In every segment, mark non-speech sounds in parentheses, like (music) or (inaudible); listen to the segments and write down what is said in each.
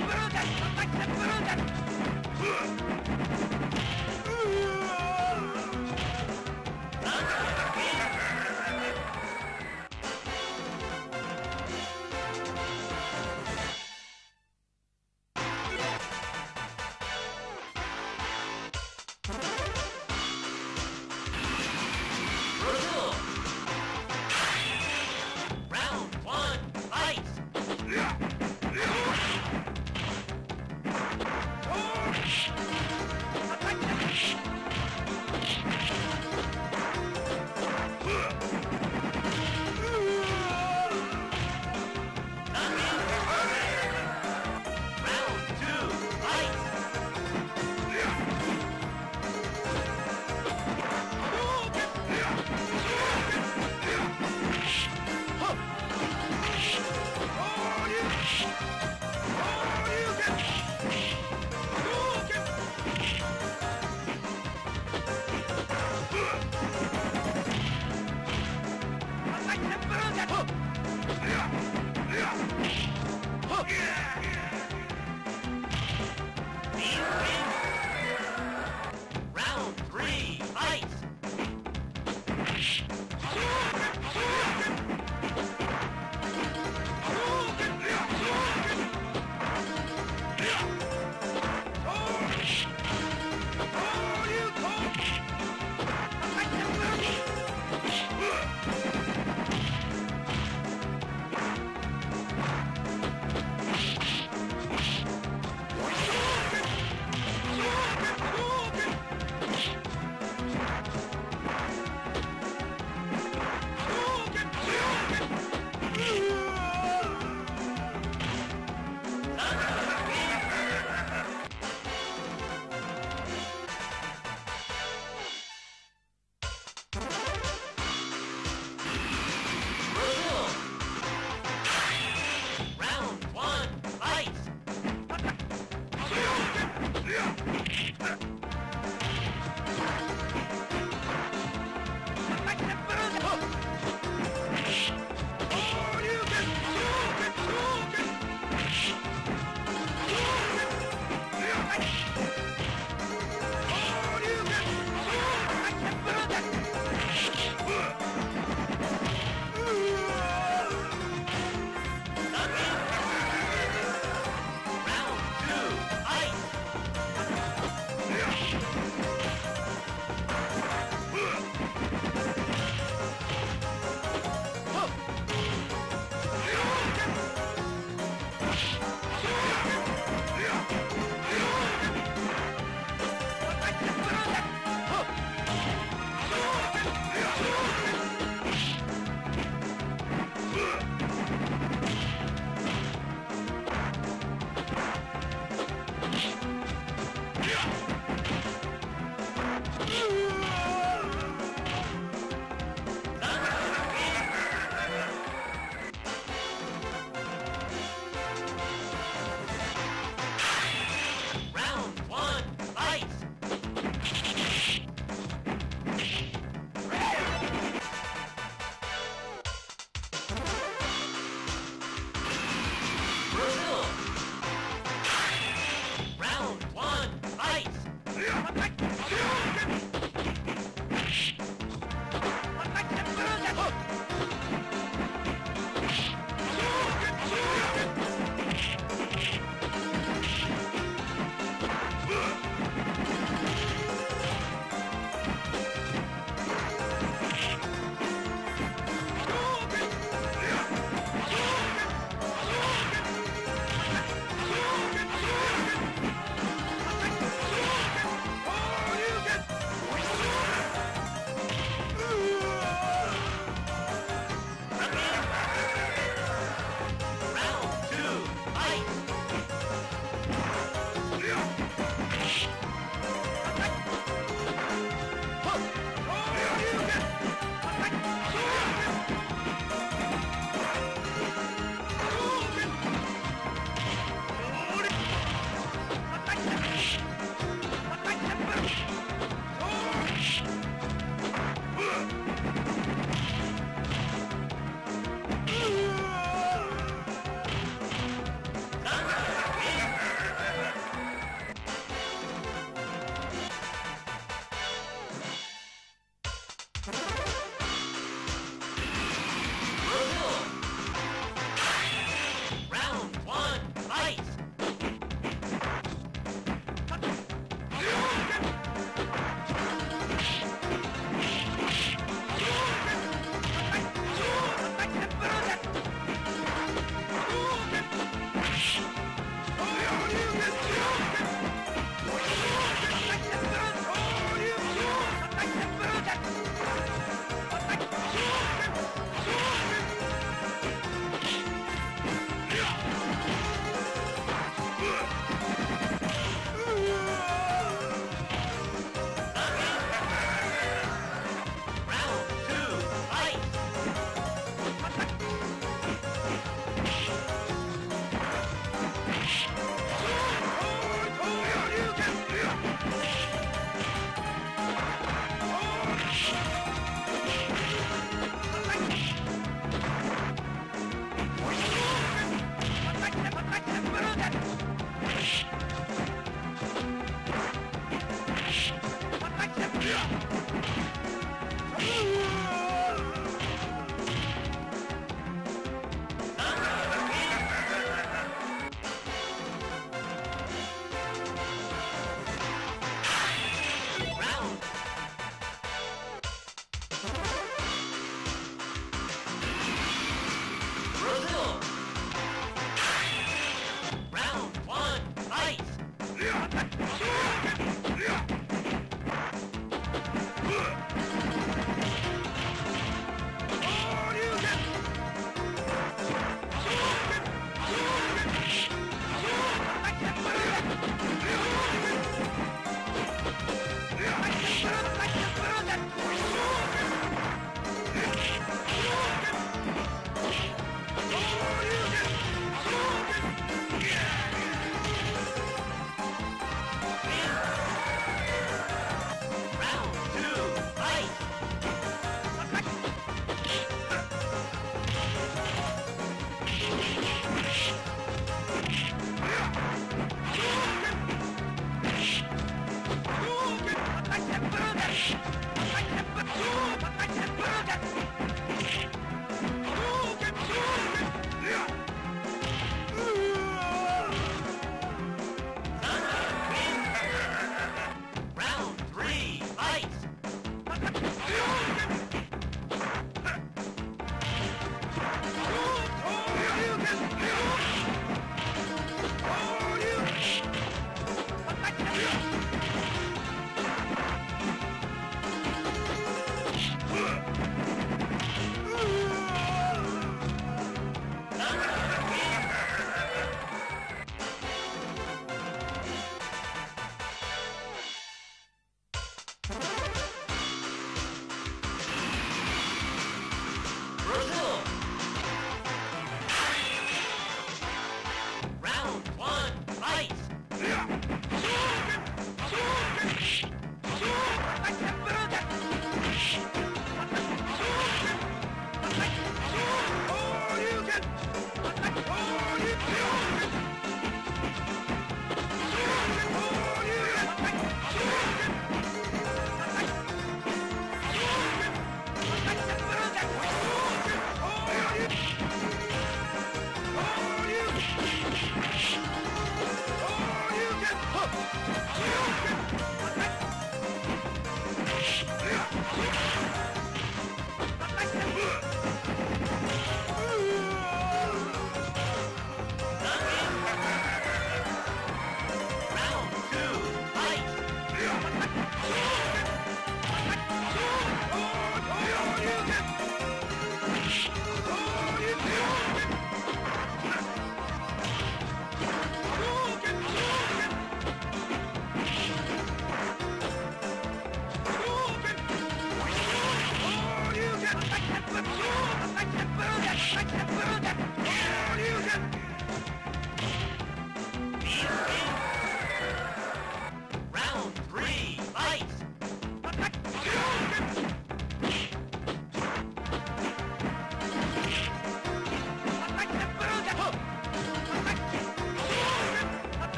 ブルーです叩きでブルーです。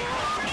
Oh!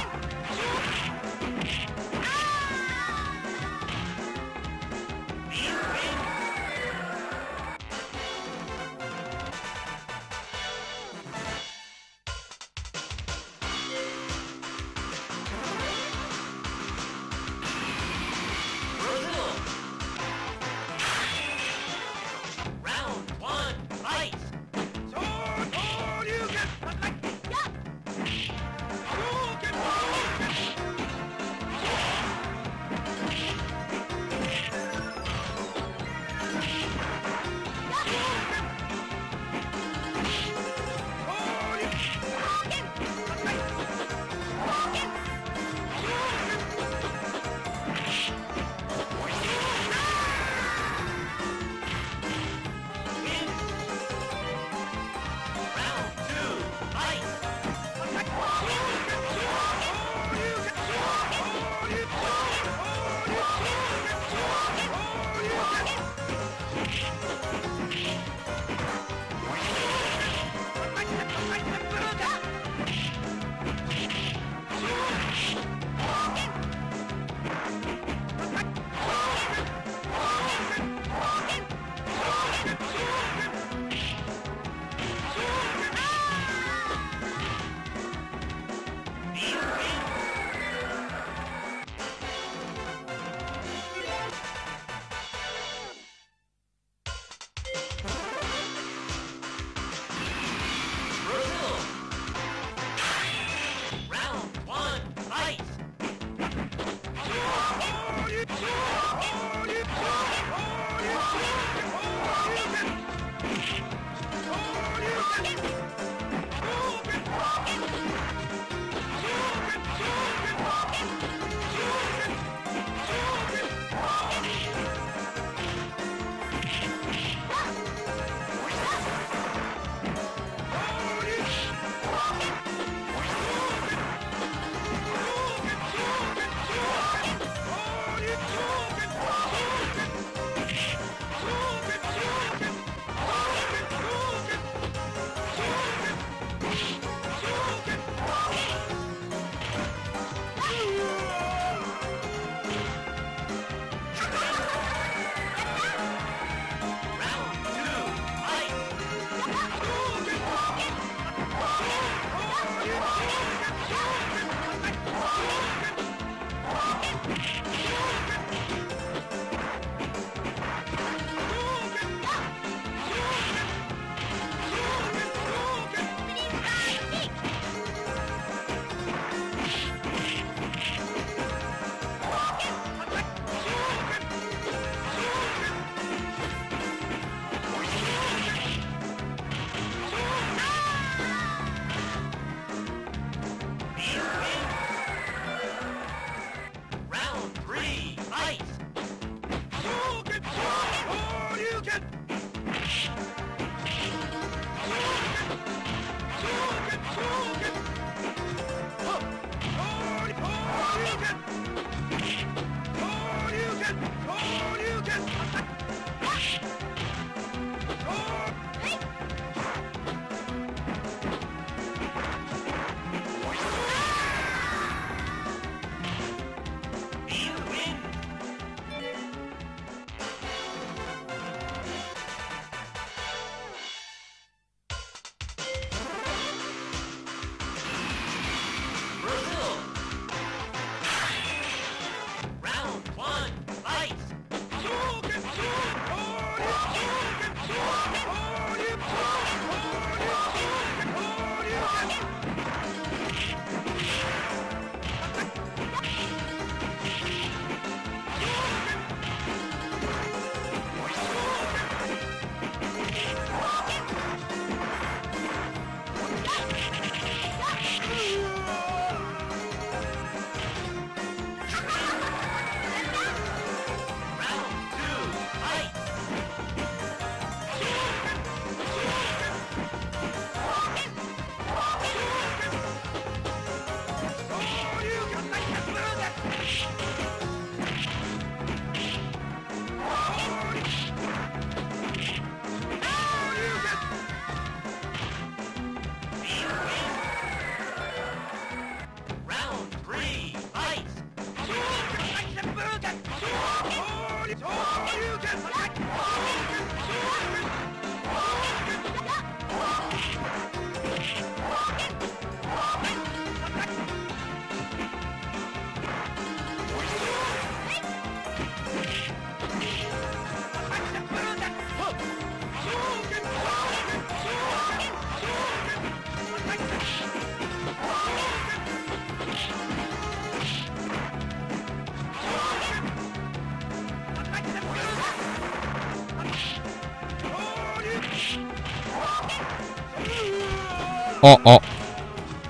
あ、あ、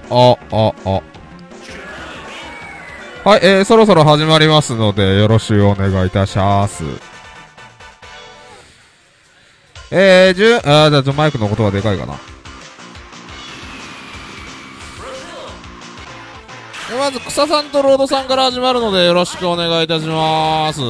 あ、あ、あ。はい、えー、そろそろ始まりますので、よろしくお願いいたします。えー、じゅ、あ、じゃあ、マイクのことがでかいかな。まず、草さんとロードさんから始まるので、よろしくお願いいたします。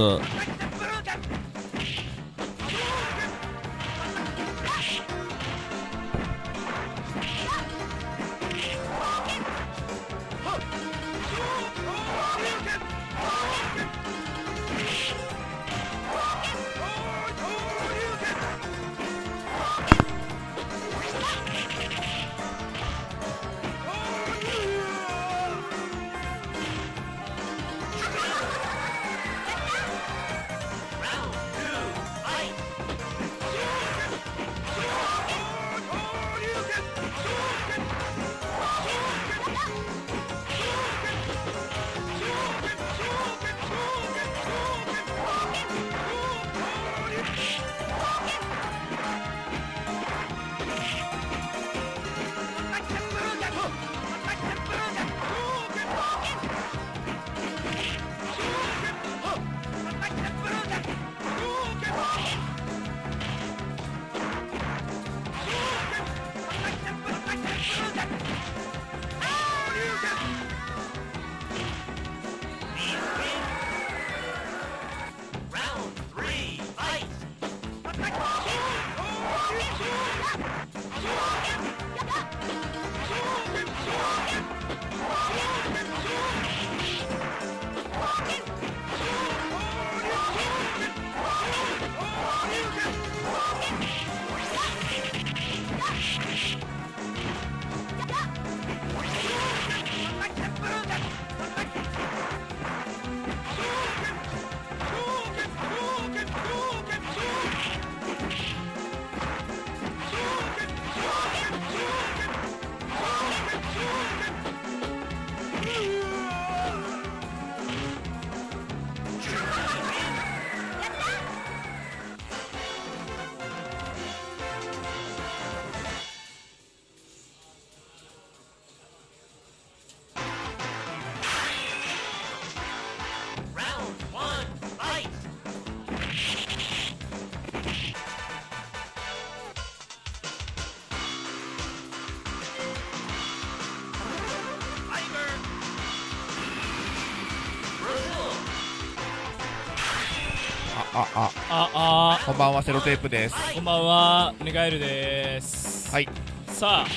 は、セロテープです。あ、こんばんは、ネガエルです。はい。さあ、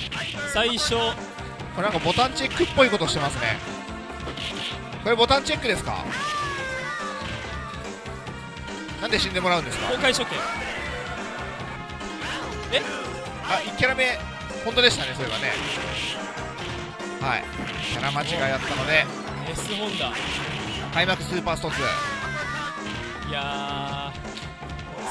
最初、これなんかボタンチェックっぽいことしてますね。これボタンチェックですか？なんで死んでもらうんですか？公開処刑。え？あ、1キャラ目、本当でしたね、そういえばね。はい。キャラ間違いだったので、S ホンダ。開幕スーパースト2。いやー、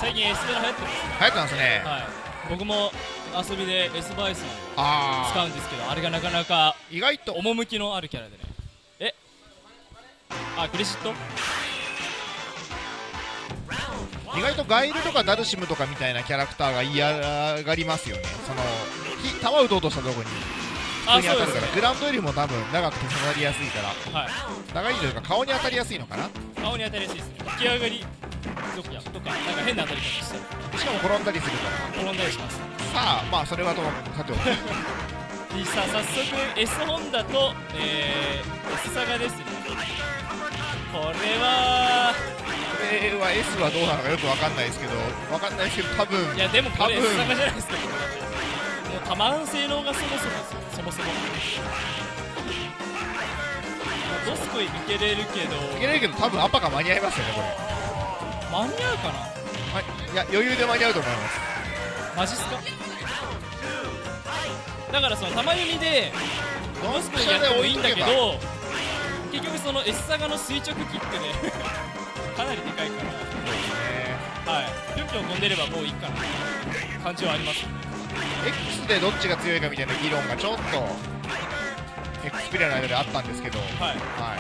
最近 S で流行ってますね。流行ってますね。はい。僕も遊びで S バイスをあ使うんですけど、あれがなかなかー、意外と、趣のあるキャラでね。え？あ、クレジット？意外とガイルとかダルシムとかみたいなキャラクターが嫌がりますよね。その、ひ弾撃とうとしたとこにあ、普通に当たるから、そうですね。グラウンドよりも多分長くて刺さりやすいから、はい。長いというか？顔に当たりやすいのかな？顔に当たりやすいですね。浮き上がりとなんか変な当たり方したらしかも転んだりするから。転んだりします。さあ、まあそれはともさておき。で (laughs) さあ早速 S ホンダと、えー、S サガですねこれはこれは S はどうなのかよくわかんないですけど、わかんないですけど、多分いやでもこれ多分 S サガじゃないですかもう弾の性能がそもそもそもそもまあドスコいけれるけどいけないけど、多分アパが間に合いますよね、これ。間に合うかな？はい。いや余裕で間に合うと思います。マジっすか？だからその玉弓でモスクやってもいいんだけど結局その S サガの垂直キックで (laughs) かなりでかいかね。らはい。ぴょんぴょん飛んでればもういいかな。感じはありますよね。X でどっちが強いかみたいな議論がちょっと X プレーの間であったんですけど、はい。は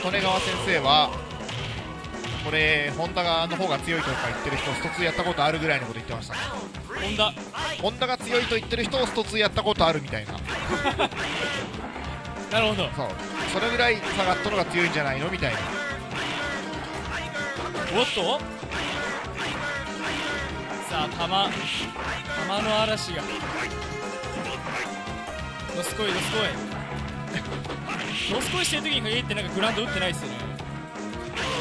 い、利根川先生はこれホンダがの方が強いとか言ってる人スト2やったことあるぐらいのこと言ってましたね。ホンダ。ホンダが強いと言ってる人をスト2やったことあるみたいな。(laughs) なるほど。そう。それぐらいサガットのが強いんじゃないの？みたいな。おっと？さあ玉玉の嵐が。どすこいどすこいどすこいしてる時に限ってなんかグラウンド打ってないっすよね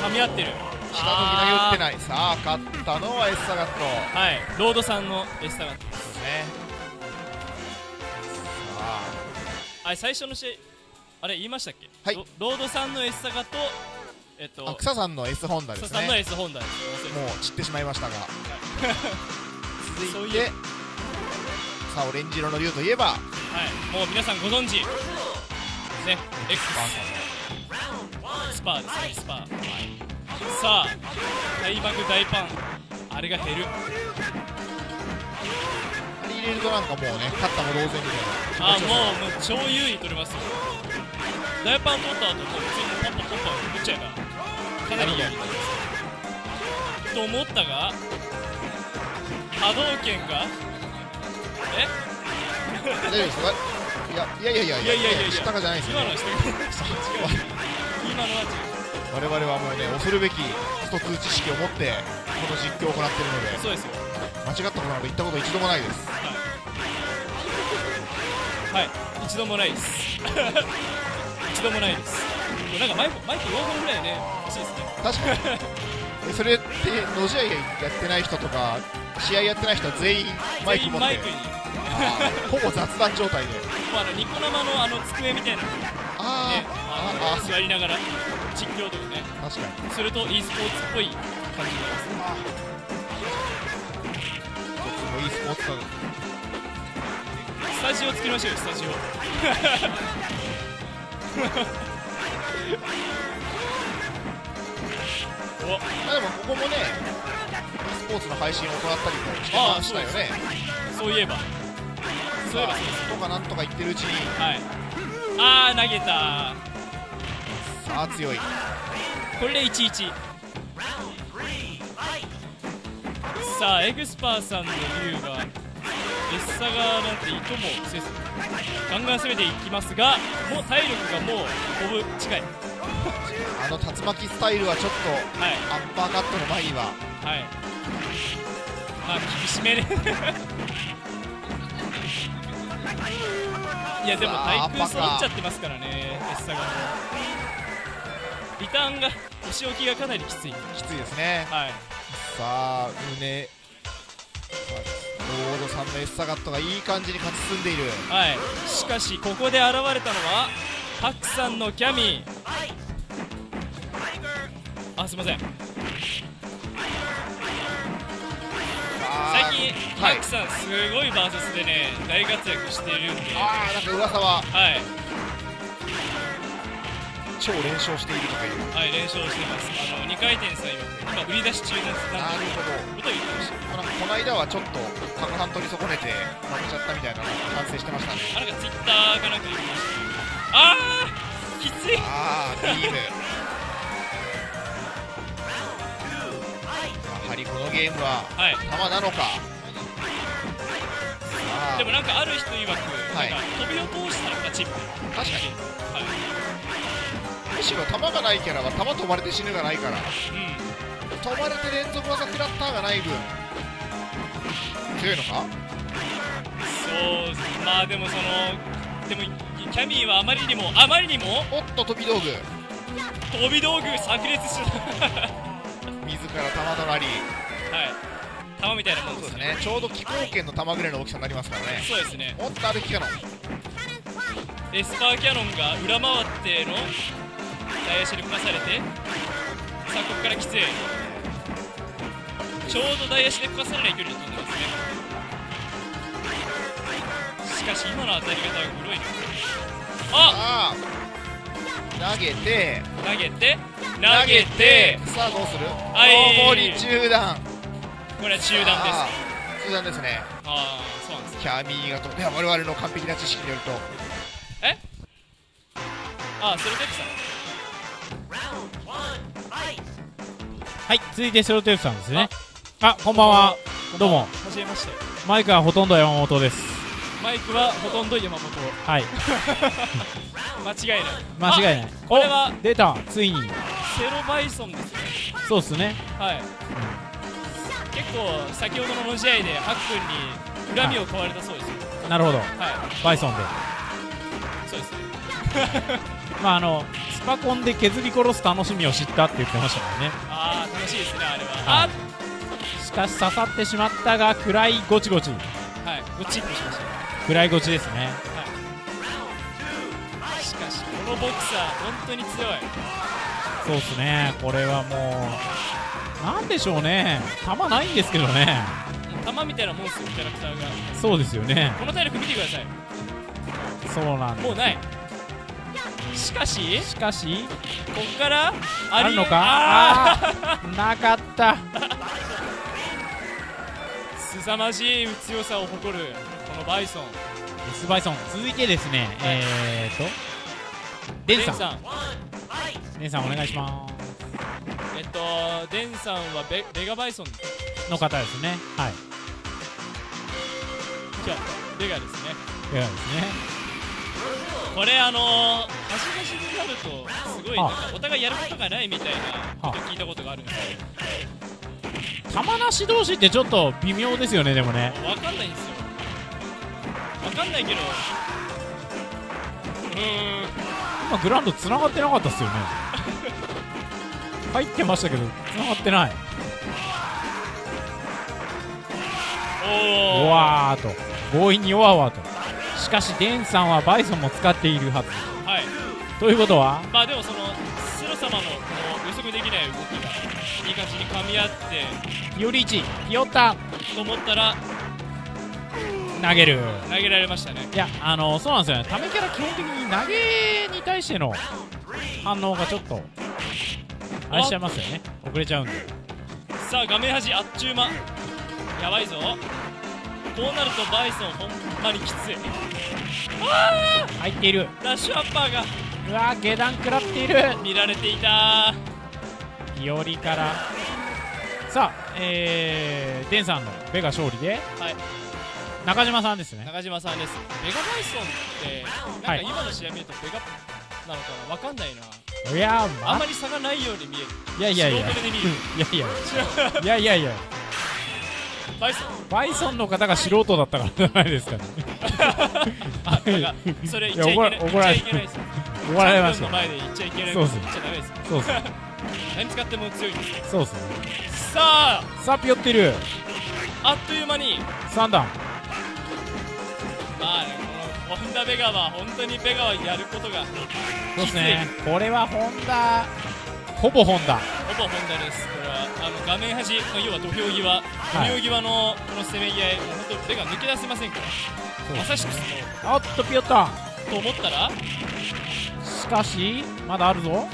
噛み合ってる。下のぎ投げ打っていない。さあ勝ったのは S サガット。はい。ロードさんのエスタガットです。ね。さあ。れ最初の試合あれ言いましたっけ、はい。ロロードさんのエスタガとえっと草さんの S ホンダです草さんのね S ホンダです。もう散ってしまいましたが。そうい。続いうてさあオレンジ色の竜といえば。はい。もう皆さんご存知。ね。X スパーですねスパー、さあ開幕大パン。あれが減る。あれ入れるとなんかもうね勝ったも同然みたいな。あもうもう超優位取れますよ。大パン取った後もう普通にポンポンポンポン打っちゃえばかなり有利になります。と思ったが波動拳がえ？大丈夫ですか？いやいやいやいやいやいやいやいや下がじゃないですよ今のは下が違う今のは我々はもうね恐るべき一つ知識を持ってこの実況を行っているのでそうですよ。間違ったことなど言ったこと一度もないです。はい。一度もないです。(laughs) 一度もないです。なんかマイクマイク4本ぐらいね欲しいですね。確かに。えそれって野試合やってない人とか試合やってない人は全員マイク持って。ほぼ雑談状態で。(laughs) もうあのニコ生のあの机みたいなあー。ああの座りながら実況とかね確かにすると e スポーツっぽい感じになり一つもいいスポーツだますスタジオ作りましょうよスタジオおあでもここもね e スポーツの配信を行ったりもしてましたよねそういえばそういえばそうですとかなんとか言ってるうちにはいあー投げたさあ強い。これで11さあエグスパーさんの竜がエッサガなんていともせずガンガン攻めていきますがもう体力がもう飛ぶ近い。あの竜巻スタイルはちょっとはい。アッパーカットの前には。はい。まあ厳しめでいやでも対空走アッパーかっちゃってますからねエッサガのリターンがお仕置きがかなりきつい。きついですね。はい。さあ胸ロードさんのエスサガットがいい感じに勝ち進んでいる。はい、しかしここで現れたのはハクさんのキャミ。ーあすいません。最近、はい。ハクさんすごいバーサスでね大活躍してるんで。あーなんか噂は。はい、超連勝しているとかいう。はい、連勝してます。あの2回転さ今売り出し中です。なるほど。ことを言ってました。この間はちょっと角半取り損ねて負けちゃったみたいなの反省してましたね。あなんかツイッターかなんか言ってました。あーきつい。ああビーム。(laughs) やはりこのゲームははい。球なのか。さあでもなんかある人曰く、はい。飛びを通したら勝ちみたいな確かに。はいむしろ球がないキャラは球飛ばれて死ぬがないから。うん飛ばれて連続技食らったがない分。強いのか？そうまあでもそのでもキャミーはあまりにもあまりにもおっと飛び道具。飛び道具炸裂し (laughs) (laughs) 自ら球となり。はい。弾みたいなもんそうですすね。ちょうど気候圏の球ぐらいの大きさになりますからね。そうですね。おっと歩きキャノン。エスパーキャノンが裏回っての大足でかされて。さあここからきついちょうど台足でかされない距離で飛んでますね。しかし今の当たり方はグロいな。ああ投げて。投げて。投げて。さあどうする？はい。中段これは中断です。中段ですね。ああそうなんです。キャミーがといや我々の完璧な知識によると。え？あそれテクさんはい続いてセロテルさんですね。あこんばんは。どうも。はじめまして。マイクはほとんど山本です。マイクはほとんど山本。はい。(laughs) 間違いない。間違いない。これはお出た。ついに。セロバイソンですね。そうっすね。はい、結構先ほどのの試合でハック君に恨みを買われたそうですよ。なるほど。はい。バイソンで。そうです (laughs) まああのスパコンで削り殺す楽しみを知ったって言ってましたもんね。ああ楽しいですねあれは。はしかし刺さってしまったが暗いゴチゴチ。あはいごチッとしました。暗いゴチですね。はい。しかしこのボクサー本当に強い。そうっすね。これはもうなんでしょうね。弾ないんですけどね。もう玉みたいなもんですよキャラクターが。そうですよね。この体力見てください。そうなんでもうないしかしすしかしこっからあるのか？あなかった。ー (laughs) 凄まじい強さを誇るこのバイソン。デスバイソン。続いてですね、えーとデンさん。デンさん。お願いしまえっとデンさんはベベガバイソン。すの方ですね。はい。いやベガですね。いかがですねこれあのー、端々になるとすごいなんかお互いやることがないみたいなこと聞いたことがあるんで。すけ玉なし同士ってちょっと微妙ですよねでもね。どわかんないんですよ。わかんないけど。うーん。今グラウンド繋がってなかったっすよね。(laughs) 入ってましたけど繋がってない。おおわーっと。強引にわわとしかしデンさんはバイソンも使っているはず。はい。ということは？まあでもそのスロ様の予測できない動きがいい感じに噛み合ってピオリーチピオッタと思ったら投げる。投げられましたね。いやあのそうなんですよね。ためキャラ基本的に投げに対しての反応がちょっとあれしちゃいますよね。遅れちゃうんで。さあ画面端あっちゅう間。やばいぞ。こうなるとバイソンほんまにきつい入っている。ラッシュアッパーが。うわ下段食らっている。見られていた。ピオリから。さあえー、デンさんのベガ勝利で。はい。中島さんですね。中島さんです。ベガバイソンってなんかはい。今の試合見るとベガなのかな？わかんないな。いやあ。んままり差がないように見える。いやいやいや。いやいや。いやいやいやバイソン。バイソンの方が素人だったからじゃないですかね。あそれ言っちゃいけない。怒ら言っちゃいけないです怒られました前で言っちゃいけないそうっす言っちゃダメですそうっすね。何使っても強いんです。よそうっすね。さあ。さあピヨってるあっという間に。3段。まあねこのホンダベガは本当にベガはやることが。そうですね。これはホンダほぼホンダ。ほぼホンダです。これはあの画面端、まあ、要は土俵際、い。土俵際のこのせめぎ合いもう本当ベガ抜け出せませんから。まさしくそのおっとピヨったと思ったらしかしまだあるぞ。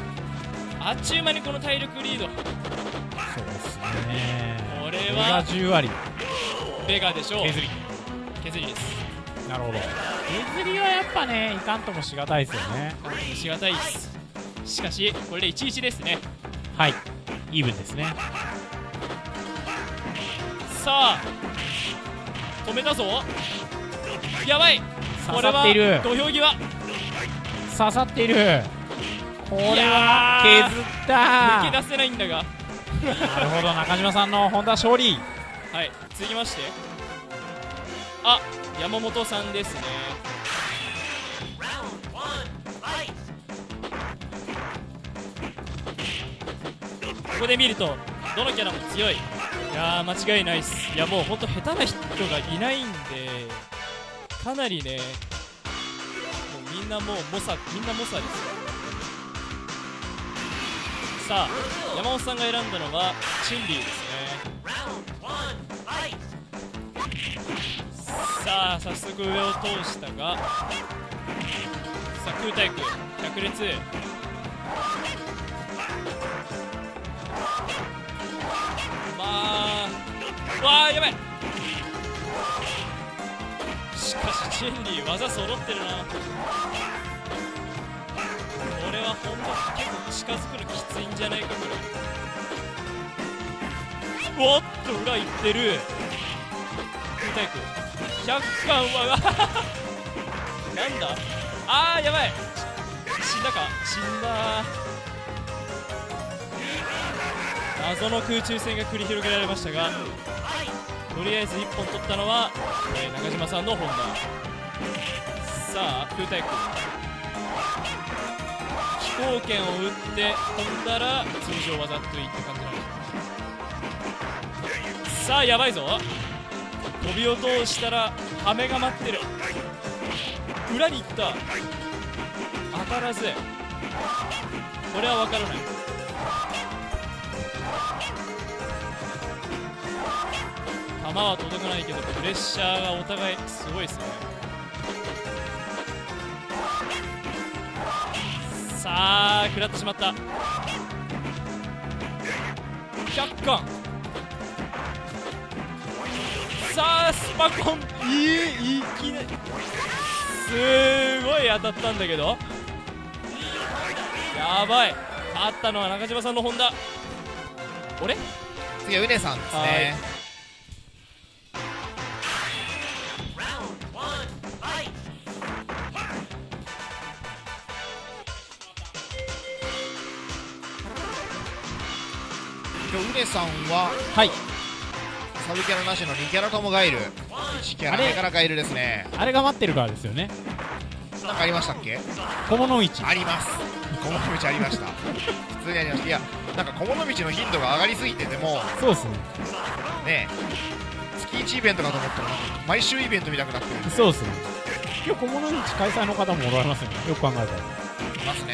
あっちゅう間にこの体力リード。そうですね。これこれがは10割。ベガでしょう。削り。削りです。なるほど。削りはやっぱねいかんともしがたいですよね。しがたいですしかしこれで11ですね。はい。イーブンですね。さあ止めたぞ。やばい。こ刺れはさっている。土俵際。刺さっている。これはー。削った。抜け出せないんだが。なるほど。中島さんの本田勝利。はい。続きまして。あ山本さんですねここで見るとどのキャラも強い。いやー間違いないっす。いやもうほんと下手な人がいないんでかなりねもうみんなもう猛者みんな猛者ですよ。さあ山本さんが選んだのはチンリーですね。さあ早速上を通したがさあ空対空百列まあわあやばい。しかしチェンリー技揃ってるな。これは本当結構近づくのきついんじゃないかこれ。おっと裏行ってる。空対空100巻は (laughs) なんだ？あーやばい。死んだか？死んだ謎の空中戦が繰り広げられましたがとりあえず1本取ったのは、えー中島さんの本田さあ空対空。飛行剣を打って飛んだら通常技といった感じなんですさあやばいぞ。飛びを通したら羽目が待ってる。裏に行った。当たらず。これは分からない。球は届かないけどプレッシャーがお互いすごいですね。さあ食らってしまった。100巻さあスパコン。いいいきなり。すごい当たったんだけど。やばい。勝ったのは中島さんの本田俺？次はうねさんですね。今日うねさんははい。サブキャラなしの2キャラともガイル。1キャラ目からガイルですね。あれが待ってるからですよね。なんかありましたっけ？小物市。あります小物道ありました。普通にありました。いやなんか小物道の頻度が上がりすぎててもそうですね。ね月1イベントかと思ったら毎週イベント見たくなってるそうですね。今日小物市開催の方もおられますよね。よく考えたら。いますね。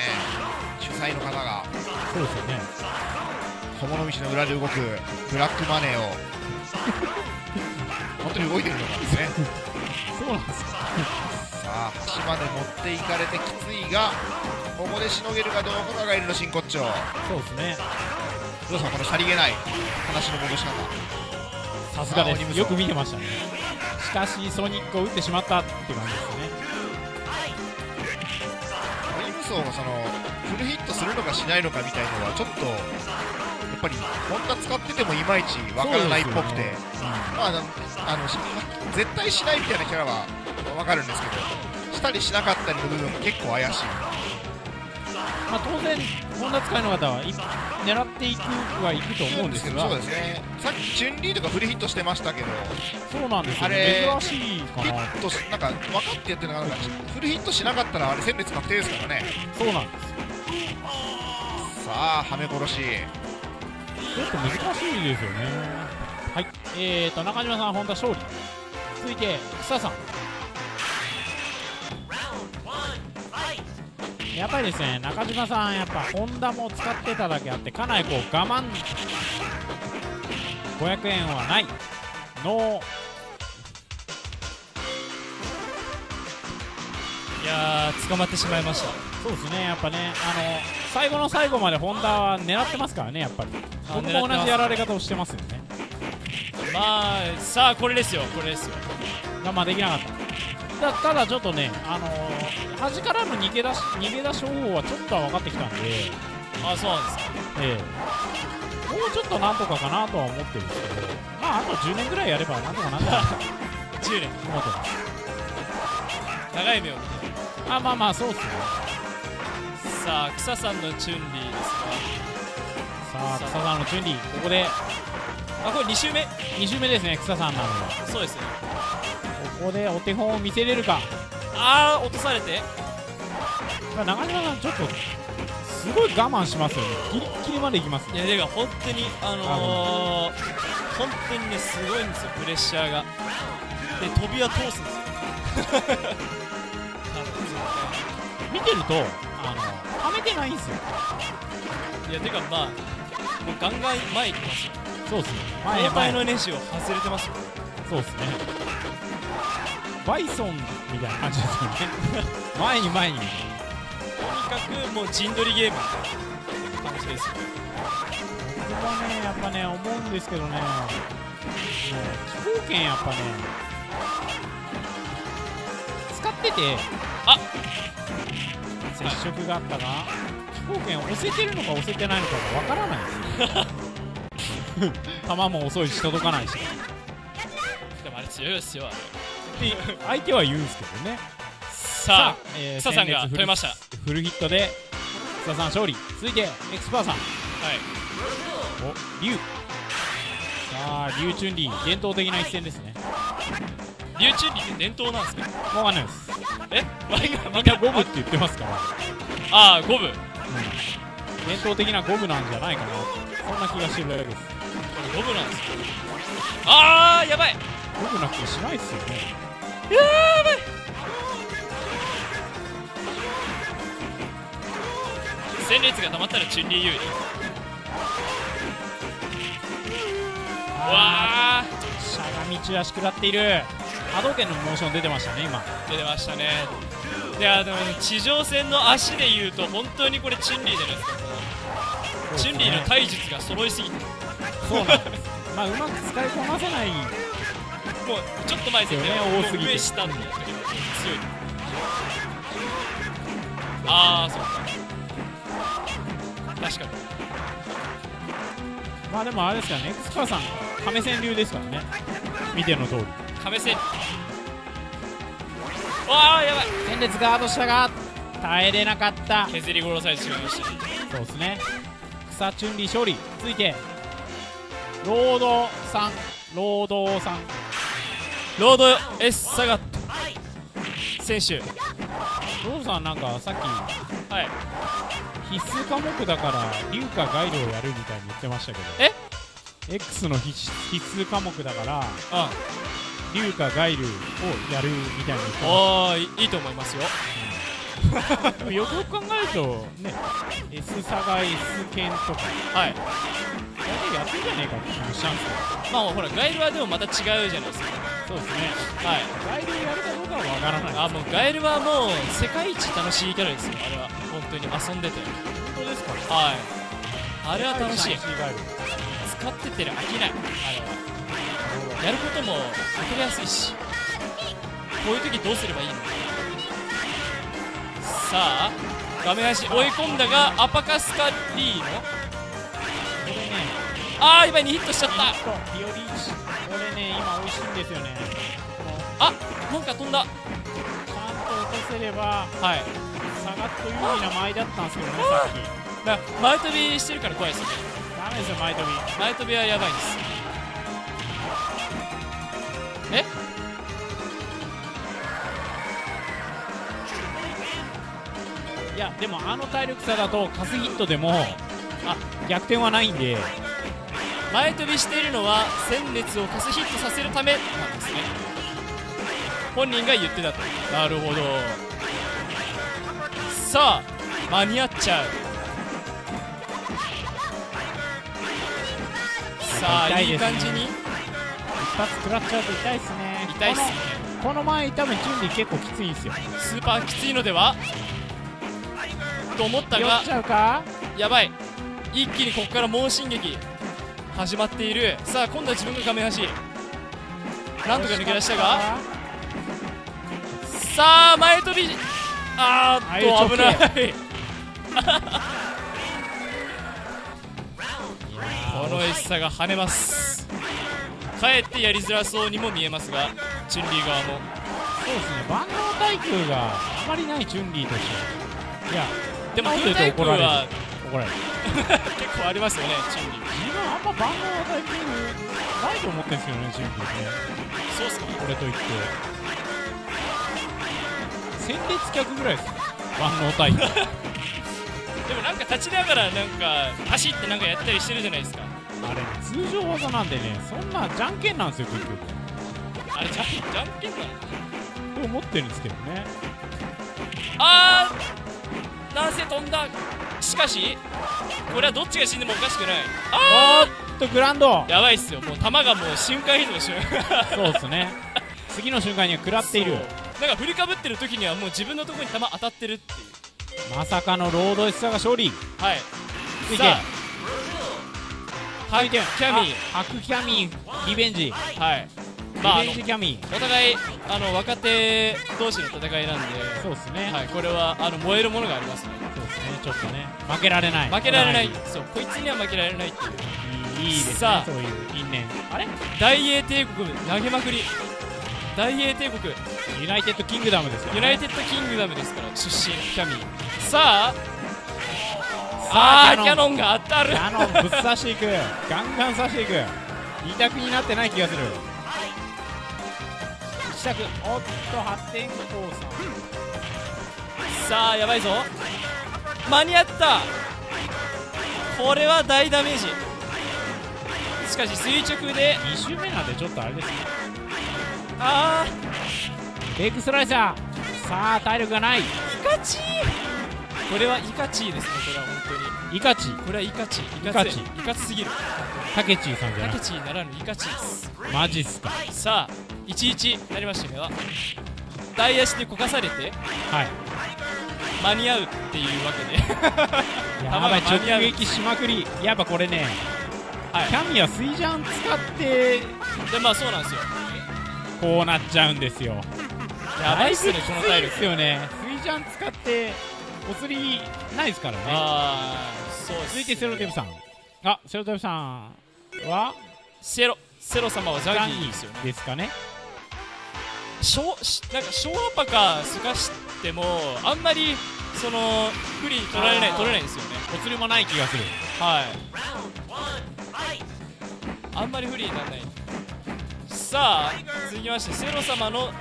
主催の方が。そうですよね。小物道の裏で動くブラックマネーを。(laughs) 本当に動いてるのかですね。そうなんですよさあ端まで持っていかれてきついがここでしのげるかどうかがガイルの真骨頂そうですね。どうですかこのさりげない。話の戻し方。さすがです。よく見てましたね。しかしソニックを打ってしまったって感じですね。イムソーがそのフルヒットするのかしないのかみたいのはちょっとやっぱりホンダ使っててもいまいちわからないっぽくて、そうですよね。まああの絶対しないみたいなキャラはわかるんですけどしたりしなかったりの部分も結構怪しいまあ、当然、ホンダ使いの方はい狙っていくはいくと思うんですが、そうですね。さっきチュンリーとかフルヒットしてましたけど。そうなんですよあれね、珍しいかヒな、ットしなんか分かってやってるのがフルヒットしなかったらあれ戦列確定ですからね。そうなんですさあはめ殺し。ちょっと難しいですよね。はい、えーと、中島さん、ホンダ勝利、続いて、草さん。やっぱりですね、中島さん、やっぱホンダも使ってただけあって、かなりこう我慢、500円はないのいやー捕まってしまいましたそうですね、やっぱね、あの最後の最後までホンダは狙ってますからね、やっぱり。あ僕も同じやられ方をしてますよね。まあさあこれですよこれですよ我慢できなかった。たただちょっとね、あのー端からの逃げ出し逃げ出し方法はちょっとは分かってきたんで、あそうなんですか。ええ。もうちょっとなんとかかなとは思ってるんですけど、まあ、あと10年ぐらいやればなんとかなんじゃないか。(laughs) と10年。思ってます。長い目を見て。あまあまあ、そうっすね。さあ草さんのチュンリーですさあ、草さんのチュンリー、ここで。があこれ2周目。2周目ですね、草さんなのは。そうですね。ここでお手本を見せれるか。あー落とされて。まあ中島さん、ちょっと、すごい我慢しますよね。ギリッギリまでいきますいやでか本当にあのー、本当にねすごいんですよプレッシャーが。で飛びは通すんですよ。(laughs) 見てると、あの、はめてないんですよ。いいやてかまあもうガンガン前行きますよ。そうっすね。前前。へのネジを外れてますよ。そうっすねバイソンみたいな感じですよね前に前にとにかくもう陣取りゲーム。みたいな感じですよ僕はねやっぱね思うんですけどねもう気泡圏やっぱね使っててあ接触があったが気泡圏押せてるのか押せてないのかがわからないですよ球も。遅いし届かないしっでもあれ強いですよ。あれて (laughs) 相手は言うんですけどねさあえー草さんが取れました。はフルヒットで草さん勝利。続いてエクスパーさん。い。お龍さあ龍チュンリー伝統的な一戦ですね。リュウチュンリーって伝統なんですか？わかんないです。え？みんな五分って言ってますから。ああ五分。伝統的な五分なんじゃないかな。そんな気がしてるだけです。五分なんですよああやばい。五分な気がしないっすよね戦列が溜まったらチュンリー有利わあしゃがみ中足食らっている。波動拳のモーション出てましたね今。出てましたね。いやでも地上戦の足で言うと本当にこれチュンリーじゃないですか。チュンリーの体術が揃いすぎて。そうなんです。まあうまく使いこなせないもうちょっと前でですよ。ね多すぎて上下って強い。ああそっか。確かに。まあでもあれですからね。エクスパーさん亀仙流ですからね。見ての通り。亀仙。わあやばい。戦列ガードしたが耐えれなかった。削り殺されてしまいました。そうですね。草チュンリー勝利続いてロードさん。ロードさんロードエッサガット選手。ロードさんなんかさっはい。き必須科目だから竜かガイドをやるみたいに言ってましたけど。え？X の必必須科目だからう竜かガイルをやるみたいに言ってんおーいいいと思いますよ。ましたでもよくよく考えるとね S 差が S 剣とか。はい。大体やってんじゃねえかって気もしたんですけどまあほらガイルはでもまた違うじゃないですか。そうですね。はい。ガイルをやるかどうかはわからない。あもうガエルはもう世界一楽しいキャラですよあれは。本当に遊んでて。本当ですか？はい。あれは楽しい。使ってて飽きないあれは。やることも分かりやすいしこういう時どうすればいいの？さあ画面端追い込んだがアパカスカリーノこれねあーやばい2ヒットしちゃった。これね今美味しいんですよね。あなんか飛んだ。ちゃんと落とせればはい。下がっと有利な舞だったんですけどねさっき。だ前飛びしてるから怖いですよね。ダメですよ前飛び。前飛びはやばいです。え？いやでもあの体力差だとカスヒットでもあ逆転はないんで前飛びしているのは戦列をカスヒットさせるためなんですね。本人が言ってたと。なるほど。さあ間に合っちゃう。さあいい痛いですね感じに。一発食らっちゃうと痛いっすね。痛いっすね。このこの前多分準備結構きついんですよ。スーパーきついのではと思ったが酔っちゃうか？やばい。一気にここから猛進撃始まっている。さあ今度は自分が画面端なんとか抜け出したが。さあ前飛び。あーっと危ない。(laughs) このエッサが跳ねます。かえってやりづらそうにも見えますがチュンリー側も。そうですね。万能耐久があまりないチュンリーとしていやでもなん風タイプ怒られるは。怒られる結構ありますよねチュンリー自分あんま万能耐久ないと思ってるんですよねチュンリーね。そうっすかこれといって。戦列客ぐらいです万能耐久でもなんか立ちながらなんか走ってなんかやったりしてるじゃないですか。あれ通常技なんでねそんなじゃんけんなんですよ結局。あれじゃんじゃんけんなのと思ってるんですけどね。あーなんせ飛んだ。ししかしこれはどっちが死んでもおかしくない。あおっとグランド。あやばいっすよ。もう球がもう瞬間移動しそうですね。次の瞬間には食らっている。なんか振りかぶってる時にはもう自分のところに球当たってるっていう。まさかのロードエスサが勝利。はい。続いてさあ。続いてキャミ。あハクキャミリベンジ。リはいまああベのンジキャミお互いあの若手同士の戦いなんでそうですね、はい、これはあの燃えるものがありますね。そうですね。ちょっとね。負けられない。負けられない。い。そうこいつには負けられないっていう。いいいいですさあ。ねそういう因縁。あれ？大英帝国投げまくり。大英帝国。 United Kingdomですよ、ね、 United Kingdomですから出身キャミー。さあ。さああーキャノン。が当たる。キャノンぶっ刺していく。ガンガン刺していく。二択になってない気がするおっと破天荒さんさあやばいぞ。間に合った。これは大ダメージ。しかし垂直で。2周目なんでちょっとあれですね。あレッグスライサー。さあ体力がない。ーイカチー。これはイカチーですねこれは本当にイカチ。これはイカチ。イイカチ。イカツすぎる。タケチーさんじゃなくタケチーならぬイカチです。マジっすか。さあ11なりましたけど大足でこかされてはい。間に合うっていうわけで。(laughs) やばい直撃しまくり。(laughs) やっぱこれね、はい。キャミは水ジャン使ってでまあそうなんですよ。こうなっちゃうんですよ。やばいっすねこの体力ですよね。水ジャン使ってお釣りないですからね。そうです続いてセロテープさん。あセロテープさんは？セロセロ様はザザギーですよね。ですかね。小しなんか小アパかすかしてもあんまりその不利に取られない取れないんですよね。お釣りもない気がする。はい。あんまり不利にならない。さあ続きましてセロ様の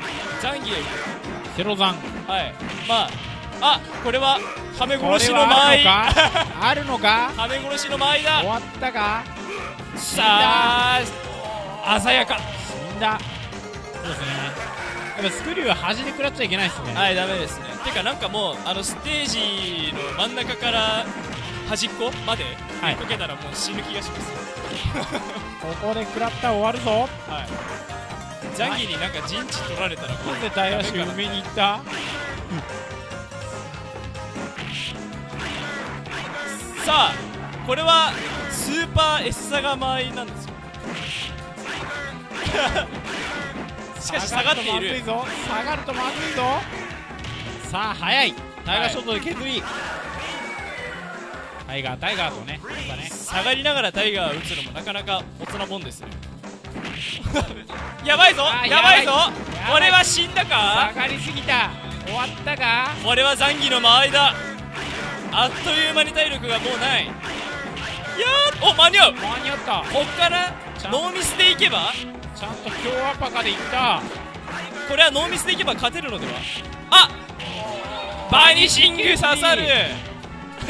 ザンギエセロザン。ルはい。まああこれはハメこれ殺しのは間合いあるのか？あるのか？ハメ殺しの間合いだ終わったか？さあ鮮やか。死んだ。そうですね。やっぱスクリューは端で食らっちゃいけないですね。はいダメですね。てかなんかもうあのステージの真ん中から端っこまではい。こけたらもう死ぬ気がします、ここで食らったら終わるぞ。はい。ザンギになんか陣地取られたらもうなんで大足埋めに行った？さあこれはスーパー S サガ間合いなんですよ。(laughs) しかし下がっている。下がるとまずいぞ。下がるとまずいぞさあ速い。タイガーショットで削り、タイガータイガーとねやっぱね下がりながらタイガーを打つのもなかなかおつなもんですね。(laughs) やばいぞやばいぞ。これは死んだ下かがりすぎた。終わったか？これはザンギの間。合いだあっという間に体力がもうない。いやーお間に合う！間に合った。こっからノーミスでいけば？ちゃんと強アパカでいった。これはノーミスでいけば勝てるのでは？あバニシング刺さる！(laughs)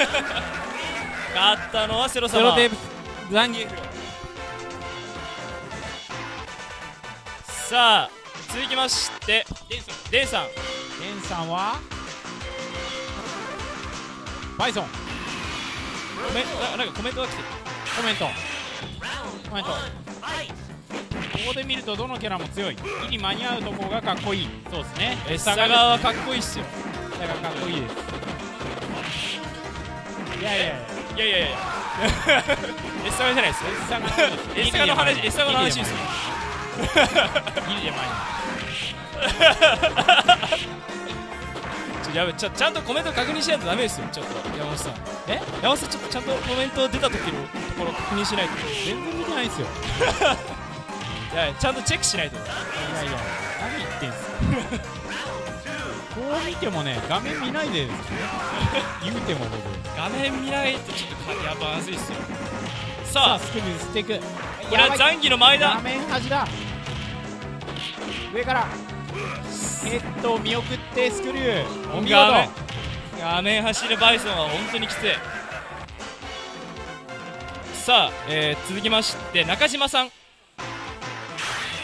勝ったのはセロ様。セロテープ残儀さあ続きましてデンさん。デンさんは？バイソン。コメななんかコメントが来てる。コメント。コメント。ここで見るとどのキャラも強い。ギリ間に合うとこがかっこいい。そうですね。エッサガーはかっこいいっすよ。だからかっこいいです。いやいやいや。いやいやいや (laughs) エッサガーじゃないですよ。エッサガエッサガの話。エッサガの話ですよ。ギリで前 (laughs) ちょやべちょちゃんとコメント確認しないとダメですよ。ちょっと山本さん。え？山本さんちょっとちゃんとコメント出た時のところ確認しないと。全然見てないですよ。(laughs) いやちゃんとチェックしないと。いやいや何言ってんすか。こう見てもね画面見ないでですね。言うても僕。画面見ないとちょっとかやっぱまずい。っすよささああスクリュー捨てい。くこれはザンギの前画だ面端だ。上からヘッドを見送ってスクリュー。お見事。画面走るバイソンは本当にきつい。さあ、えー続きまして中島さん。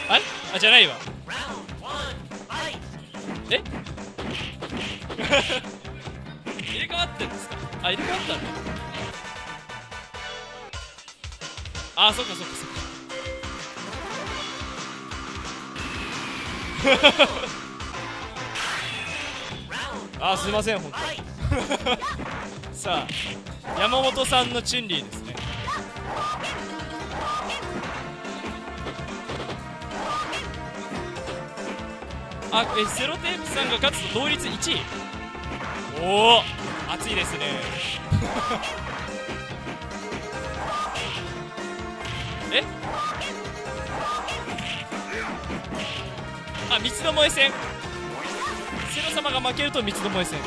あれ？あじゃないわ。え？(laughs) 入れ替わっってんですか？あ入れ替わったんだ。あそっかそっかそっか (laughs) あすいません本当 (laughs) さあ山本さんのチュンリーですね。あえセロテープさんが勝つと同率1位。おお熱いですね。(laughs) え？あ三つどもえ戦セロ様が負けると三つどもえ戦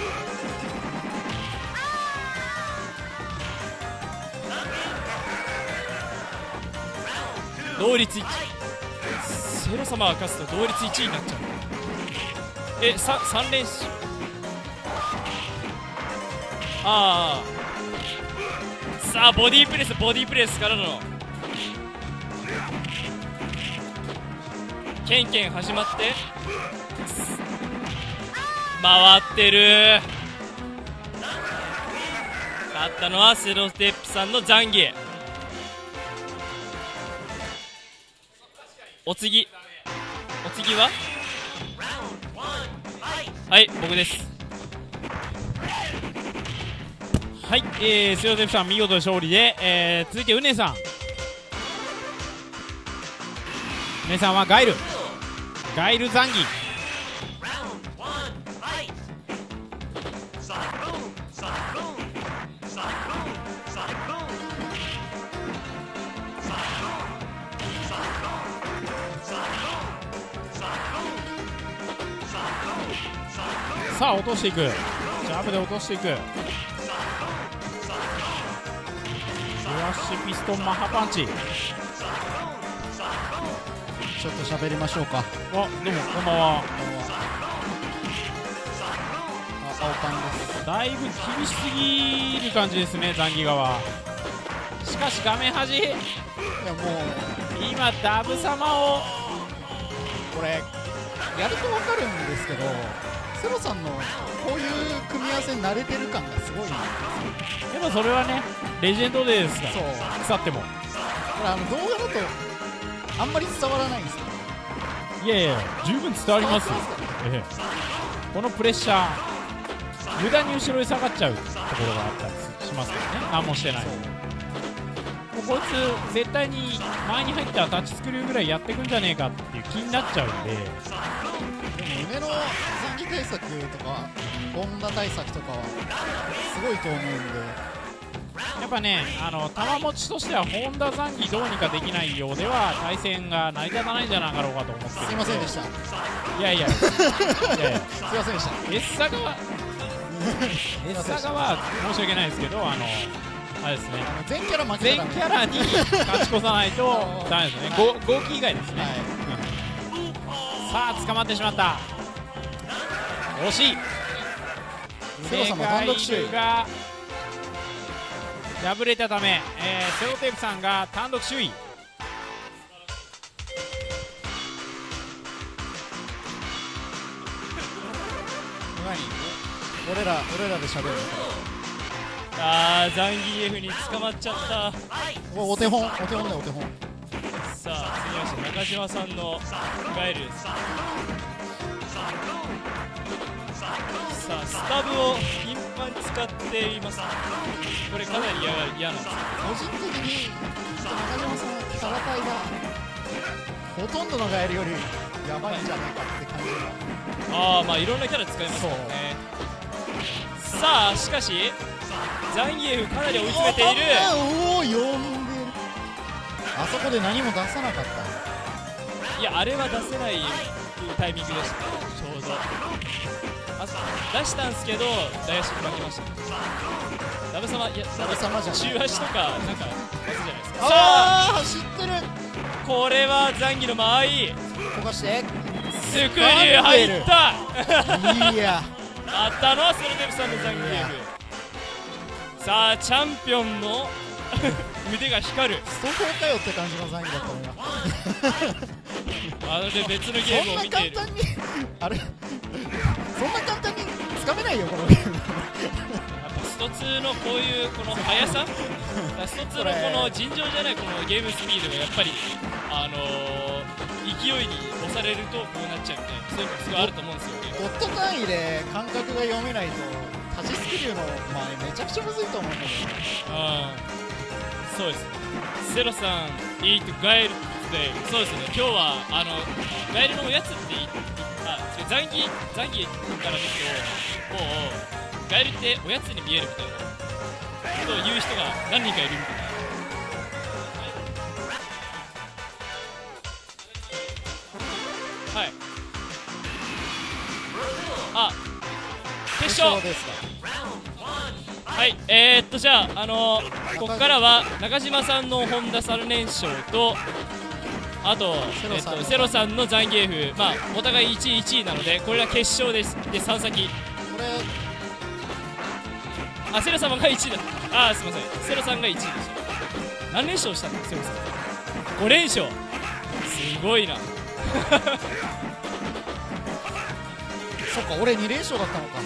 同率1位セロ様が勝つと同率1位になっちゃうえさ3連勝ああさあボディープレスボディープレスからのケンケン始まって回ってる。勝ったのはセロステップさんのザンギ。お次。お次は？はい僕です。はい、えー、セロテープさん見事勝利で、えー、続いてうねさん。うねさんはガイル。ガイルザンギ。さあ落としていく。ジャブで落としていく。フラッシュピストンマッハパンチ。ちょっと喋りましょうか。あどうもこんばんは。あ青パンです。だいぶ厳しすぎる感じですねザンギ側しかし画面端。いやもう今ダブ様をこれやると分かるんですけどセロさんのこういう組み合わせに慣れてる感がすごいんでもそれはねレジェンドデーですから。そう。腐っても。これあの動画だとあんまり伝わらないんですよ。いやいや十分伝わりますよ、ええ、このプレッシャー無駄に後ろに下がっちゃうところがあったりしますからね。何もしてない。もうこいつ絶対に前に入ったら立ち作るぐらいやってくんじゃねえかっていう気になっちゃうんで。でも胸の残機対策とか本田対策とかはすごいと思うんで。やっぱね、あの玉持ちとしては本田残機どうにかできないようでは対戦が成り立たないんじゃなかろうかと思ってるすいませんでした。いやいや。いやいや。(laughs) すいませんでした。エッサ側エッサ側は申し訳ないですけどあのあれですね。全キャラ負け全キャラに勝ち越さないとダメですね。ご合計以外ですね、はい。さあ捕まってしまった。惜しい。セロ単独首位。が敗れたため、えーセロテープさんが単独首位。(laughs) 何？俺ら俺らで喋る。のあーザンギエフに捕まっちゃった。おお手本お手本だよお手本。さあ次まして中島さんのガエルさあスタブを頻繁に使っています。これかなり嫌なんです個人的にちょっと中島さんはキャラ体がほとんどのガエルよりやばいんじゃないかって感じが。ああまあいろんなキャラ使いますからねさあしかしザンギエフかなり追い詰めている。おおあそこで何も出さなかった。いやあれは出せないタイミングでした。ねちょうど。あ出したんですけど大足に負けました。ダブ様いやダブ様じゃ中足とかなんか出すじゃないですか。さあああ走ってる。これはザンギの間合い。焦がして。スクリュー入った。いやあったのはソルテプさんのザンギエフさあチャンピオンの (laughs) 腕が光る。スト4かよって感じの残機だったのがあので別のゲームそんなを見ている。簡単にあれ？そんな簡単につかめないよこのゲームやっぱスト2のこういうこの速さスト2のこの尋常じゃないこのゲームスピードがやっぱりあのー、勢いに押されるとこうなっちゃうみたいなそういうのがすごいあると思うんですよねド。ット単位で感覚が読めないとタジスキルの前めちゃくちゃむずいと思うんだけあーそうですセロさん Eat ガエル today そうですね。今日はあのガエルのおやつっていあ違うザンギザンギから見るともうガエルっておやつに見えるみたいな。ことを言う人が何人かいるみたいな。はい。あ決ど勝はい、えー、っとじゃあ、あのー、ここからは中島さんの本田3連勝とあとセロさん。のえっと、セロさんのザンギエフ、まあ、お互い1位、1位なのでこれは決勝です。で3先。これあセロ様が1位だ。あーすいません。セロさんが1位でした。何連勝したの？セロさん。5連勝。すごいな。(laughs) そっか俺2連勝だったのか。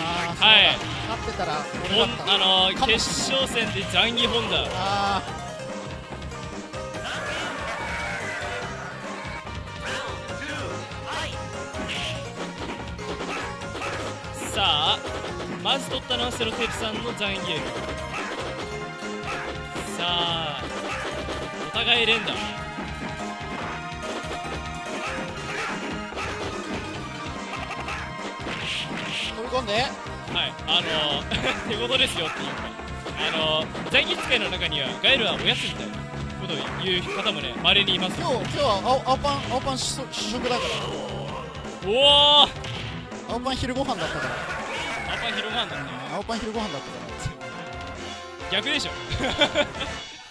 ああはい。勝ってたらあのー決勝戦でザンギホンダあさあまず取ったのはセロテープさんのザンギエフさあお互い連打。ー飛び込んで。はいあのー、(laughs) 手事ですよっていう。かあのー、ザンギ使いの中にはガエルはおやつみたいなことを言う方もねまれにいます今日今日は青青パン青パン主主食だから。おおア青パン昼ご飯だったから青パン昼ご飯だった青パン昼ご飯だったから逆でしょ。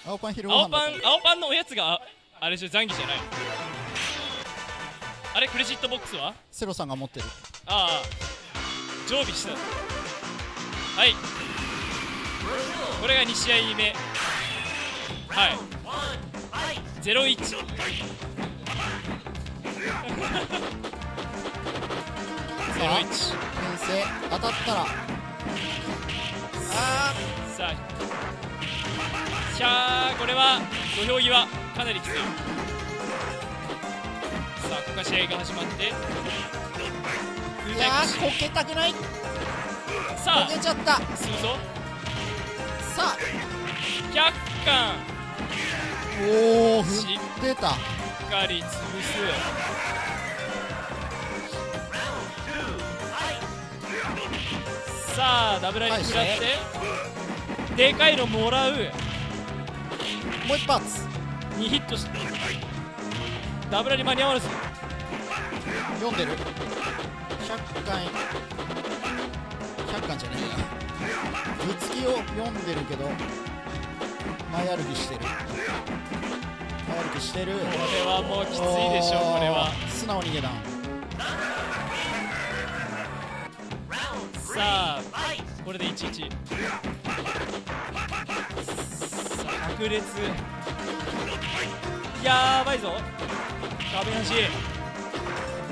青パン昼ご飯青パン青パンのおやつがあれでしょ残儀じゃないあれクレジットボックスは？セロさんが持ってる。ああ。常備した。はい。これが2試合目。はい。01 01せ当たったら。ああさあしゃこれは土俵際かなりきつい。さあここが試合が始まって。いやこけたくない。さあこけちゃった。するぞ。さあ。100巻おお振ってた。しっかり潰す。さあダブラに食らって。でかいのもらう。もう一発。2ヒットして。ダブラに間に合わず。読んでる？100巻100巻じゃないやぶつきを読んでるけど前歩きしてる。前歩きしてる。これはもうきついでしょこれは。素直に下段さあこれで11さあ白熱。やばいぞ。壁端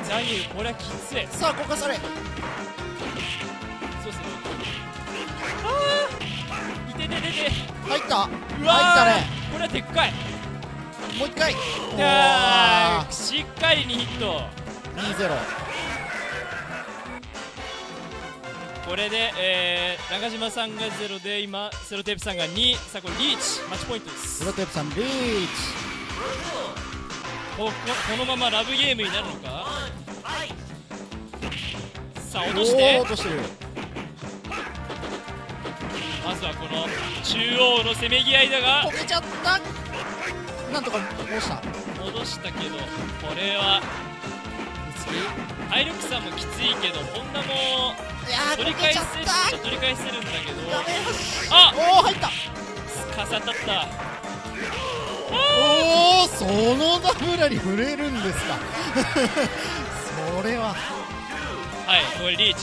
ザニーこれはきつい。さあこかされ。そうですね。ああいてててて。入った。うわ入ーったね。これはでっかい。もう一回。いおやーー。しっかり2ヒット。2-0これで、えー、中島さんが0で今セロテープさんが2さあこれリーチマッチポイントです。ゼロテープさんリーチ。こここのままラブゲームになるのか？さあ落として。落としてる。まずはこの中央のせめぎ合いだが。こけちゃった。なんとか戻した。戻したけどこれは体力差もきついけど本田も取り返せるっ取り返せるんだけど。あおお入った。かさ当たった。おおそのダブラに触れるんですか。(laughs) それは。はいこれリーチ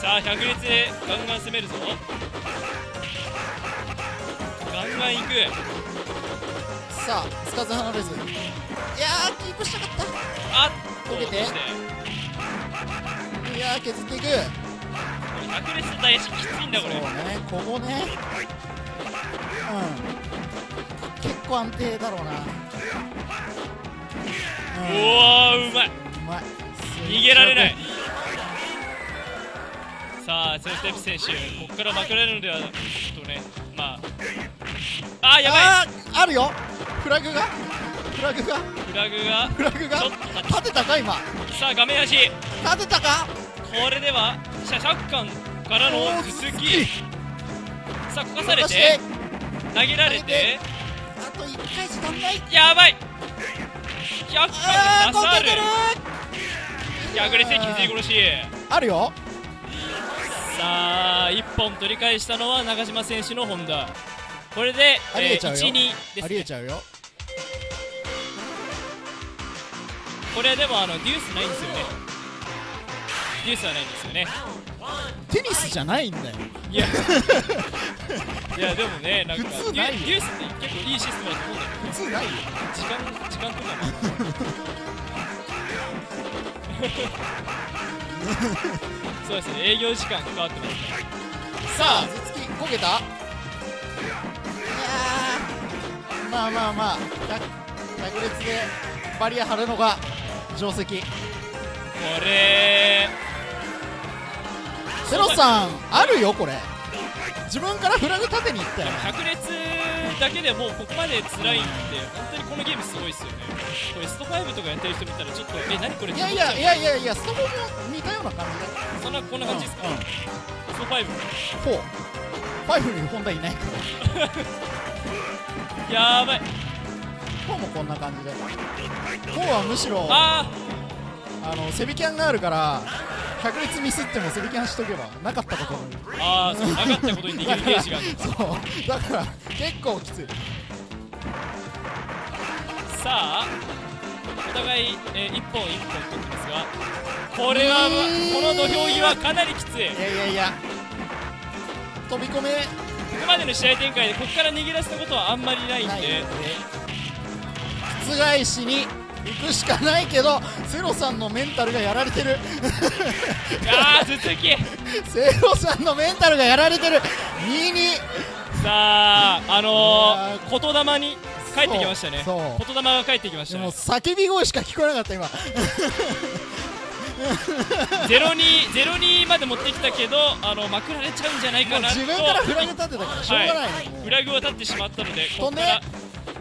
さあ百列でガンガン攻めるぞ。ガンガンいく。さあつかず離れずいやーキープしたかっあっとこけて。いやー削っていく。百列と大足きついんだこれ。そうねここね。うん。結構安定だろうな。おうんおうまい。うまい。逃げられない。さあセンステップ選手ここから負けられるのではちょっとねまあ。あーやばい。あーあるよ。フラグがフラグが？フラグが？フラグが？ちょっと立立て。たか今？さあ画面足立てたかこれではシャシャッカンからの頭突き。さあこかされて投げられて。あと1回時間ない。やばい。100あー回刺さる。逆列で削り殺し。あるよ。さあ1本取り返したのは中島選手の本田これで、えちゃうよ。1、2です、ね、ありえちゃうよこれでもあのデュースないんですよね。デュースはないんですよね。テニスじゃないんだよ。いや。(laughs) いやでもねなんか普通ないよ。デュースって結構いいシステムだと思うんだけど普通ないよ。時間時間とかそうですね営業時間関わってますね。さあ。頭突きこけた？いやー。まあまあまあ百百列でバリア張るのが定石。これ。セロさんあるよこれ。自分からフラグ立てに行ったよね。百列だけでもうここまで辛いんで本当にこのゲームすごいですよね。これスト5とかやってる人見たらちょっとえ何これ？いやいやいやいやいやストボも似たような感じ。でそんなこんな感じですか、うん。うんスト5 4 5に本題いないから。(laughs) やばい4もこんな感じで。4はむしろああのセビキャンがあるから百列ミスってもセビキャンしとけばなかったことに。ーあーそうなかったことにできるゲージがある。(laughs) そう。だから結構きつい。さあお互い、えー、1本1本取ってますがこれはこの土俵際かなりきつい。いやいやいや。飛び込め。ここまでの試合展開でここから逃げ出したことはあんまりないんでので覆しに行くしかないけどセロさんのメンタルがやられてる。(laughs) あー頭突き (laughs) セロさんのメンタルがやられてる。22さああのいー、言霊に帰ってきましたね。言霊が帰ってきましたでもね叫び声しか聞こえなかった今。(laughs) 02 02まで持ってきたけどあのまくられちゃうんじゃないかなと。自分からフラグ立てたからしょうがないね、もう。フラグを立ってしまったのでこ飛んでこから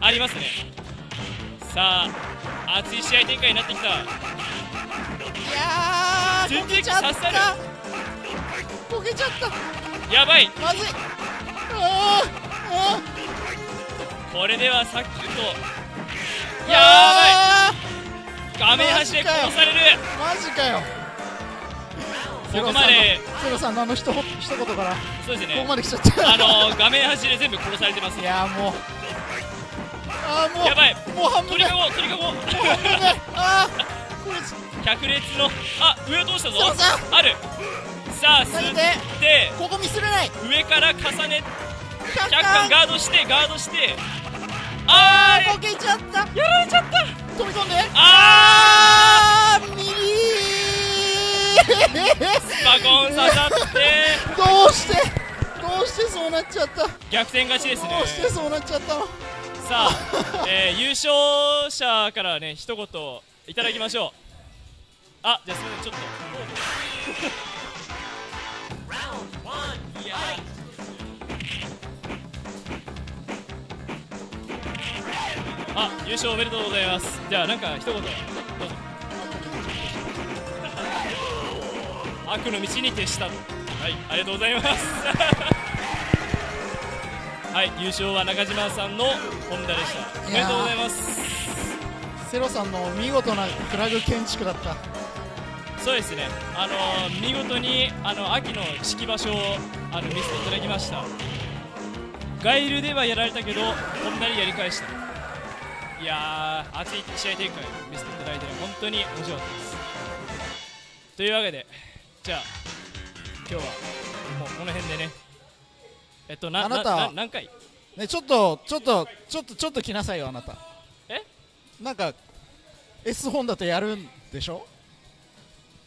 ありますねさあ熱い試合展開になってきた。いやー全然こけちゃっ刺さる。たこけちゃった。やばい。まずい。あーあこれではさっきと。ーやあばい画面端で殺される。ーマジかよ。ここまで。セロさんのあの一言一言から。そうですね。ここまで来ちゃった。あの画面端で全部殺されてます。いやーもうあーもうやばい。もう半分。鳥かご鳥かご半分だあーこれ百列のあ上を通したぞ。ある。さあ吸って。てここミスれない。上から重ね100 100巻ガードしてガードして。あーこけちゃった。やられちゃった。飛び込んで。ああーミリー。ーバコン刺さって。どうしてどうしてそうなっちゃった。ど逆転勝ちですね。うしてそうなっちゃったのさあ、えー優勝者からね一言いただきましょう。あじゃあすみませんちょっと。あ優勝おめでとうございます。じゃあなんか一言どうぞ。悪の道に徹した。とはいありがとうございます。はい優勝は中島さんの本田でしたおめでとうございますセロさんの見事なフラグ建築だったそうですね、あのー見事にあの秋の式場所をあの見せていただきました。ガイルではやられたけど、こんなにやり返した。いやー、熱い試合展開を見せていただいて、本当に面白かったです。というわけで、じゃあ、今日はもうこの辺でね、えっと、なあなた。な何回？ねちょっとちょっとちょっとちょっと来なさいよあなた。え？なんか S 本だとやるんでしょ？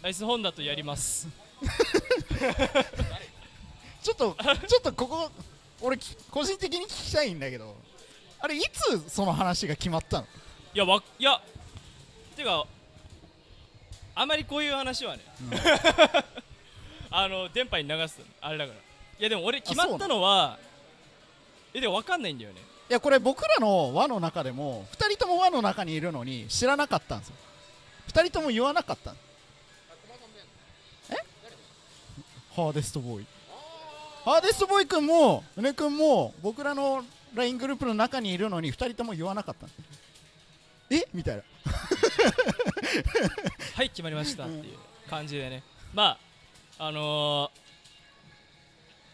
アイスホンダとやります。(laughs) ちょっとちょっとここ俺き個人的に聞きたいんだけど。あれいつその話が決まったの？いやわいやてかあまりこういう話はね、(laughs) あの電波に流すあれだからいやでも俺決まったのはえでも分かんないんだよね。いやこれ僕らの輪の中でも2人とも輪の中にいるのに知らなかったんですよ。2人とも言わなかった。のえ？ハーデストボーイ。ハーデストボーイ君も宇根君も僕らの LINE グループの中にいるのに2人とも言わなかったのえ？みたいな。(laughs) はい決まりましたっていう感じでね。まああのー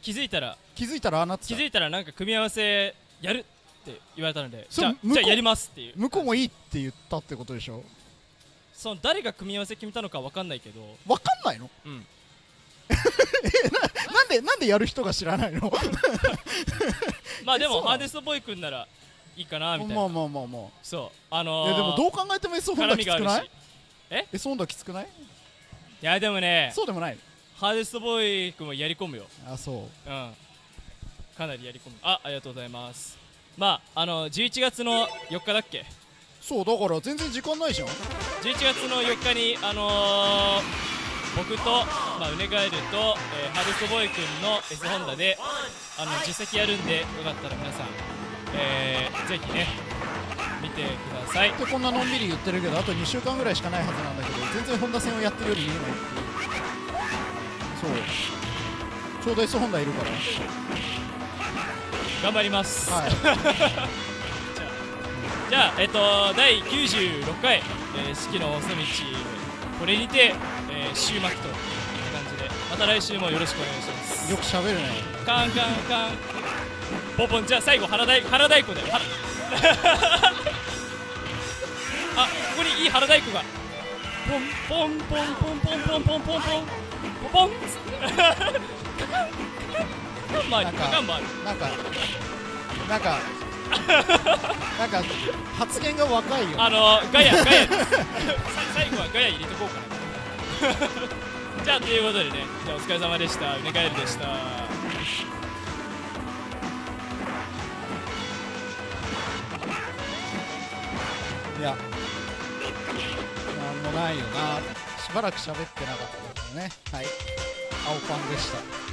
気づいたら気づいたらああなってた。気づいたらなんか組み合わせやるって言われたのでじゃあじゃあやりますっていう。向こうもいいって言ったってことでしょ？その誰が組み合わせ決めたのか分かんないけど。わかんないの？うん。(laughs) なんでなんでやる人が知らないの？(laughs) まあでもハーデストボーイ君ならいいかなみたいな、まあまあまあまあそう。あのー、いやでもどう考えても S ホンダ絡みがあるし。きつくないえ ?S ホンダきつくない？いやでもね。そうでもないハーデストボーイ君もやり込むよ。あそう。うん。かなりやり込む。あありがとうございます。まああの11月の4日だっけ？そうだから全然時間ないじゃん。11月の4日にあのー、僕と、まあ、ウネガエルと、えーハーデストボーイ君の S ホンダであの実績やるんでよかったら皆さん、えー、ぜひね見てください。でこんなのんびり言ってるけどあと2週間ぐらいしかないはずなんだけど全然ホンダ戦をやってるように見えないっていうそう。ちょうど S ホンダいるから。頑張ります、はい。(laughs) じゃあ、えっと、第96回、えー、四季の細道これにて、えー、終幕という感じでまた来週もよろしくお願いします。よく喋るね。カンカンカン。ポンポンじゃあ最後腹太腹太鼓で腹あここにいい腹太鼓が。ポンポンポンポンポンポンポンポンポンポン。ポンカカンカカンカカンもあるカカンもある。なんかなんかなんか発言が若いよ。あのガヤガヤ。(laughs) 最後はガヤ入れとこうかな。(laughs) じゃあということでね。じゃあお疲れ様でした。うねガエルでした。いやなんもないよな。しばらく喋ってなかったですね。はい。青パンでした。